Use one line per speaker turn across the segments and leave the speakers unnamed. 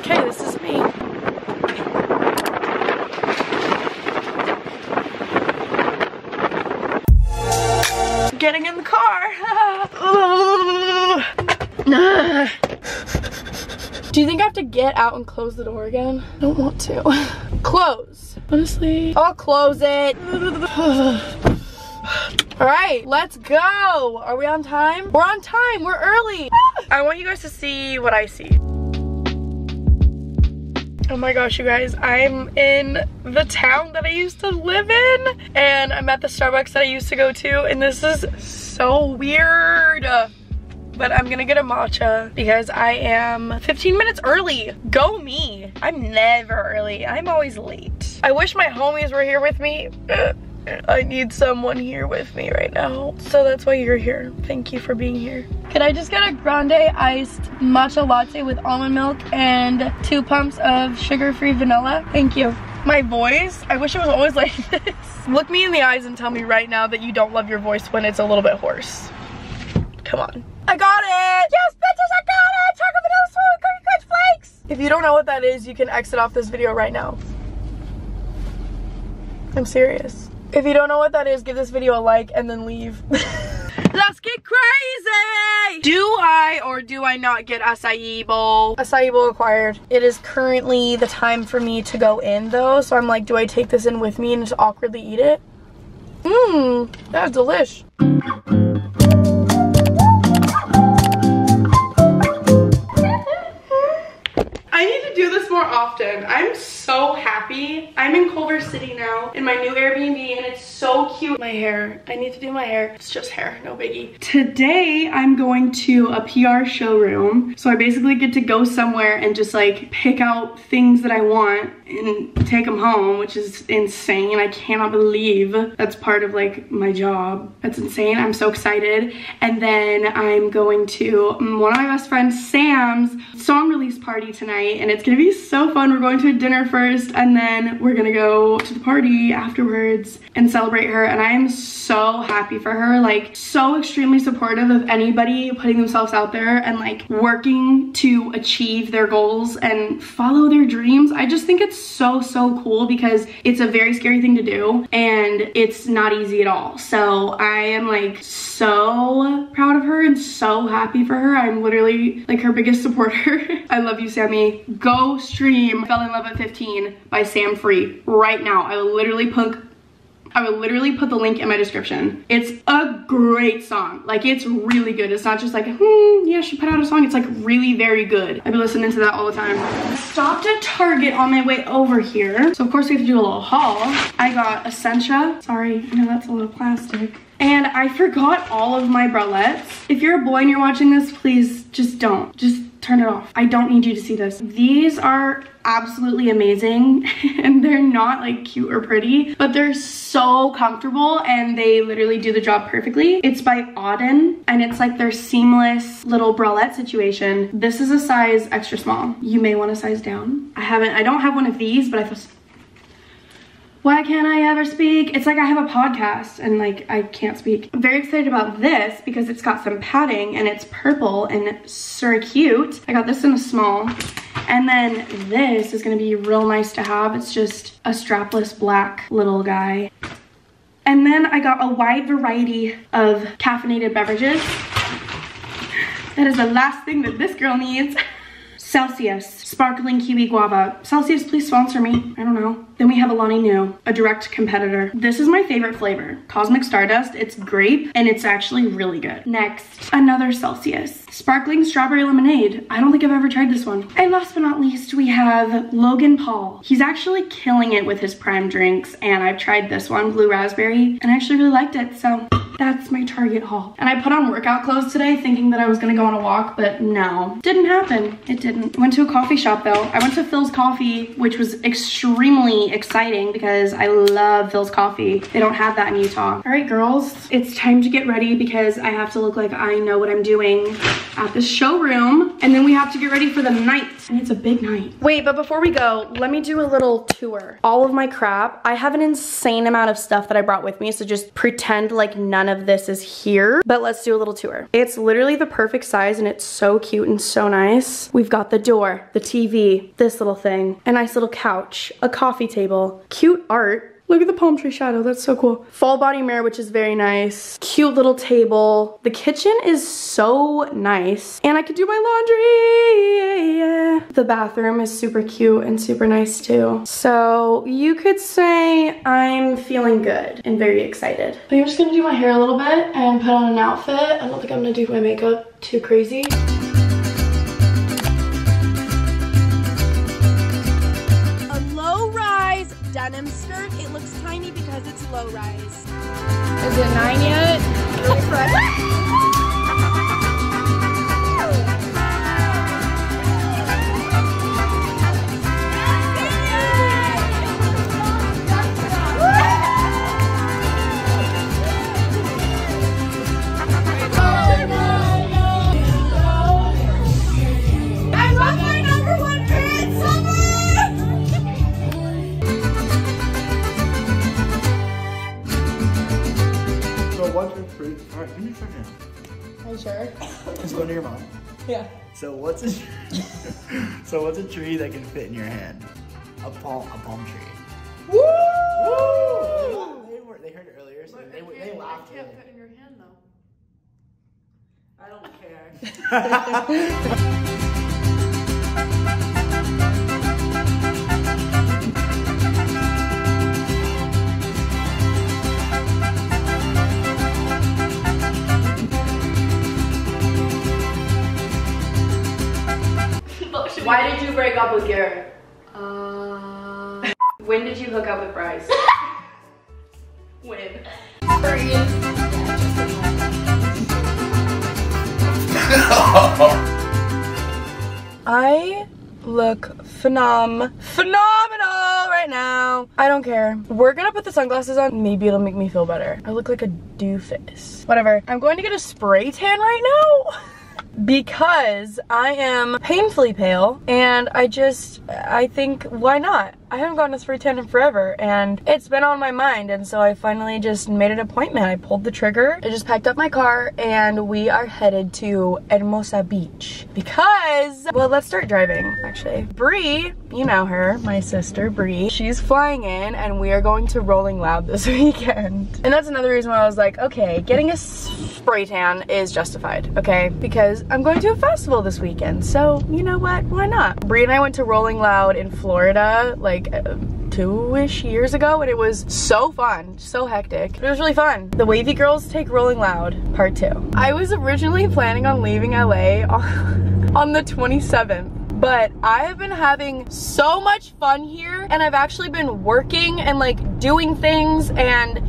Okay, this is me. Getting in the car. Do you think I have to get out and close the door again? I don't want to. Close. Honestly, I'll close it. All right, let's go. Are we on time? We're on time, we're early. I want you guys to see what I see. Oh my gosh, you guys, I'm in the town that I used to live in and I'm at the Starbucks that I used to go to and this is so weird. But I'm gonna get a matcha because I am 15 minutes early. Go me. I'm never early. I'm always late. I wish my homies were here with me. I need someone here with me right now. So that's why you're here. Thank you for being here. Could I just get a grande iced matcha latte with almond milk and two pumps of sugar-free vanilla? Thank you. My voice, I wish it was always like this. Look me in the eyes and tell me right now that you don't love your voice when it's a little bit hoarse. Come on. I got it! Yes, bitches, I got it! Chocolate vanilla swirl cookie crunch flakes! If you don't know what that is, you can exit off this video right now. I'm serious. If you don't know what that is, give this video a like and then leave. Let's get crazy! Do I or do I not get acai bowl? Acai bowl acquired. It is currently the time for me to go in though, so I'm like, do I take this in with me and just awkwardly eat it? Mmm, that's delish. I need to do this more often. I'm so happy. I'm in Culver City now in my new Airbnb and it's so cute. My hair, I need to do my hair. It's just hair, no biggie. Today I'm going to a PR showroom. So I basically get to go somewhere and just like pick out things that I want and take them home, which is insane. I cannot believe that's part of like my job. That's insane. I'm so excited. And then I'm going to one of my best friends, Sam's song release party tonight and it's gonna be so fun. We're going to a dinner first and then we're gonna go to the party afterwards and celebrate her and I am so happy for her. Like so extremely supportive of anybody putting themselves out there and like working to achieve their goals and follow their dreams. I just think it's so, so cool because it's a very scary thing to do and it's not easy at all. So I am like so proud of her and so happy for her. I'm literally like her biggest supporter. I love you, Sammy go stream Fell in Love at 15 by Sam Free right now. I will literally put I will literally put the link in my description. It's a great song. Like, it's really good. It's not just like, hmm, yeah, she put out a song. It's like really very good. I've been listening to that all the time. I stopped at Target on my way over here. So, of course, we have to do a little haul. I got Essentia. Sorry, I know that's a little plastic. And I forgot all of my bralettes. If you're a boy and you're watching this, please just don't. Just turn it off. I don't need you to see this. These are absolutely amazing and they're not like cute or pretty, but they're so comfortable and they literally do the job perfectly. It's by Auden and it's like their seamless little bralette situation. This is a size extra small. You may want to size down. I haven't, I don't have one of these, but I why can't I ever speak? It's like I have a podcast and like I can't speak. I'm very excited about this because it's got some padding and it's purple and so cute. I got this in a small. And then this is gonna be real nice to have. It's just a strapless black little guy. And then I got a wide variety of caffeinated beverages. That is the last thing that this girl needs. Celsius, sparkling kiwi guava. Celsius, please sponsor me. I don't know. Then we have Alani Nu, a direct competitor. This is my favorite flavor, Cosmic Stardust. It's grape and it's actually really good. Next, another Celsius, sparkling strawberry lemonade. I don't think I've ever tried this one. And last but not least, we have Logan Paul. He's actually killing it with his prime drinks and I've tried this one, blue raspberry, and I actually really liked it. So that's my Target haul. And I put on workout clothes today thinking that I was gonna go on a walk, but no, didn't happen. It didn't. Went to a coffee shop though. I went to Philz Coffee, which was extremely exciting because I love Philz Coffee. They don't have that in Utah. All right, girls, it's time to get ready because I have to look like I know what I'm doing. at the showroom. And then we have to get ready for the night. And it's a big night. Wait, but before we go, let me do a little tour. All of my crap. I have an insane amount of stuff that I brought with me. So just pretend like none of this is here. But let's do a little tour. It's literally the perfect size and it's so cute and so nice. We've got the door, the TV, this little thing, a nice little couch, a coffee table, cute art, Look at the palm tree shadow, that's so cool. Fall body mirror, which is very nice. Cute little table. The kitchen is so nice. And I could do my laundry. The bathroom is super cute and super nice too. So you could say I'm feeling good and very excited. I'm just gonna do my hair a little bit and put on an outfit. I don't think I'm gonna do my makeup too crazy.
Low rise. Is it nine yet? Really fresh.
So what's a so what's a tree that can fit in your hand? A palm a palm tree. Woo! Woo! They, were, they heard it earlier, so they, they, they laughed.
I can't fit in your hand though. I don't Why with Garrett? Uh... when did you hook up with Bryce? when? I look phenom phenomenal right now. I don't care. We're gonna put the sunglasses on. Maybe it'll make me feel better. I look like a doofus. Whatever. I'm going to get a spray tan right now. because I am painfully pale and I just, I think, why not? I haven't gotten a spray tan in forever and it's been on my mind and so I finally just made an appointment. I pulled the trigger, I just packed up my car and we are headed to Hermosa Beach because, well let's start driving actually. Bree, you know her, my sister Bree, she's flying in and we are going to Rolling Loud this weekend. And that's another reason why I was like, okay, getting a spray tan is justified, okay? Because I'm going to a festival this weekend so you know what, why not? Bree and I went to Rolling Loud in Florida like uh, two-ish years ago and it was so fun, so hectic. It was really fun. The Wavy Girls Take Rolling Loud, part two. I was originally planning on leaving LA on the 27th but I have been having so much fun here and I've actually been working and like doing things and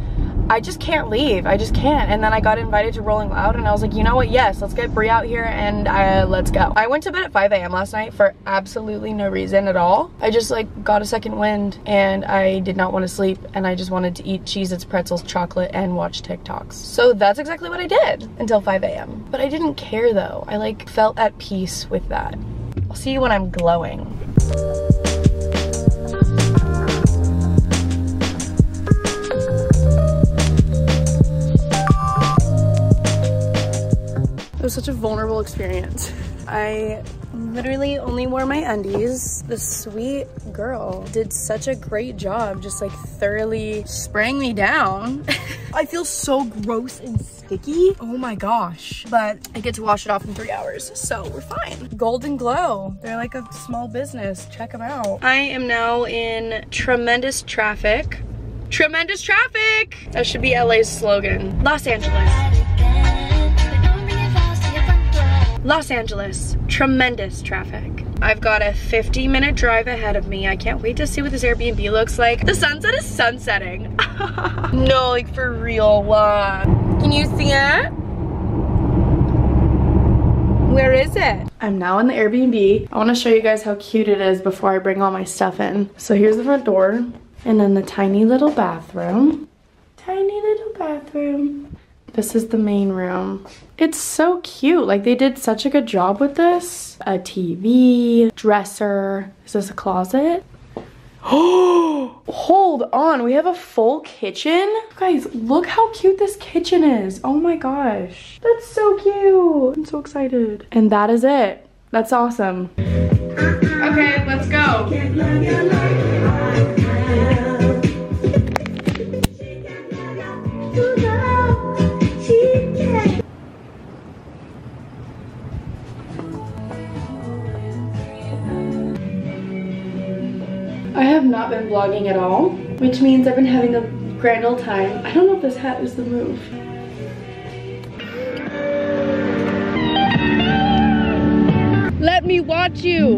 I just can't leave. I just can't. And then I got invited to Rolling Loud and I was like, you know what? Yes, let's get Bree out here and uh, let's go. I went to bed at 5 a.m. last night for absolutely no reason at all. I just like got a second wind and I did not want to sleep and I just wanted to eat Cheez-Its, pretzels, chocolate, and watch TikToks. So that's exactly what I did until 5 a.m. But I didn't care though. I like felt at peace with that. I'll see you when I'm glowing. A vulnerable experience. I literally only wore my undies. The sweet girl did such a great job just like thoroughly spraying me down. I feel so gross and sticky. Oh my gosh. But I get to wash it off in three hours, so we're fine. Golden Glow. They're like a small business. Check them out. I am now in tremendous traffic. Tremendous traffic! That should be LA's slogan. Los Angeles. Los Angeles, tremendous traffic. I've got a 50 minute drive ahead of me. I can't wait to see what this Airbnb looks like. The sunset is sunsetting. no, like for real. Uh, can you see it? Where is it? I'm now in the Airbnb. I wanna show you guys how cute it is before I bring all my stuff in. So here's the front door and then the tiny little bathroom. Tiny little bathroom. This is the main room. It's so cute. Like they did such a good job with this. A TV, dresser. Is this a closet? Oh, hold on. We have a full kitchen. Guys, look how cute this kitchen is. Oh my gosh. That's so cute. I'm so excited. And that is it. That's awesome. Okay, let's go. I have not been vlogging at all, which means I've been having a grand old time. I don't know if this hat is the move. Let me watch you.